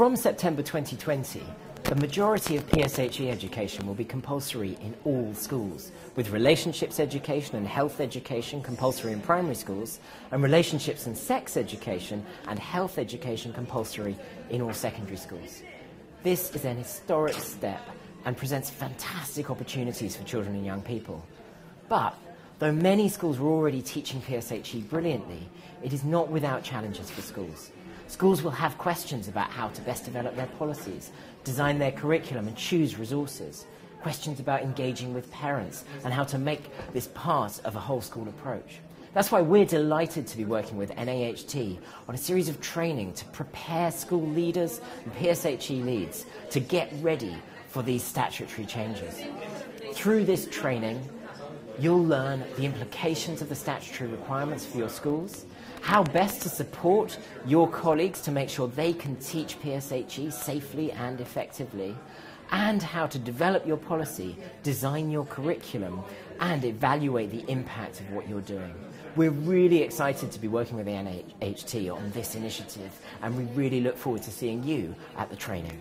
From September 2020, the majority of PSHE education will be compulsory in all schools, with relationships education and health education compulsory in primary schools, and relationships and sex education and health education compulsory in all secondary schools. This is an historic step and presents fantastic opportunities for children and young people. But though many schools were already teaching PSHE brilliantly, it is not without challenges for schools. Schools will have questions about how to best develop their policies, design their curriculum and choose resources. Questions about engaging with parents and how to make this part of a whole school approach. That's why we're delighted to be working with NAHT on a series of training to prepare school leaders and PSHE leads to get ready for these statutory changes. Through this training, you'll learn the implications of the statutory requirements for your schools, how best to support your colleagues to make sure they can teach PSHE safely and effectively, and how to develop your policy, design your curriculum, and evaluate the impact of what you're doing. We're really excited to be working with the NAHT on this initiative, and we really look forward to seeing you at the training.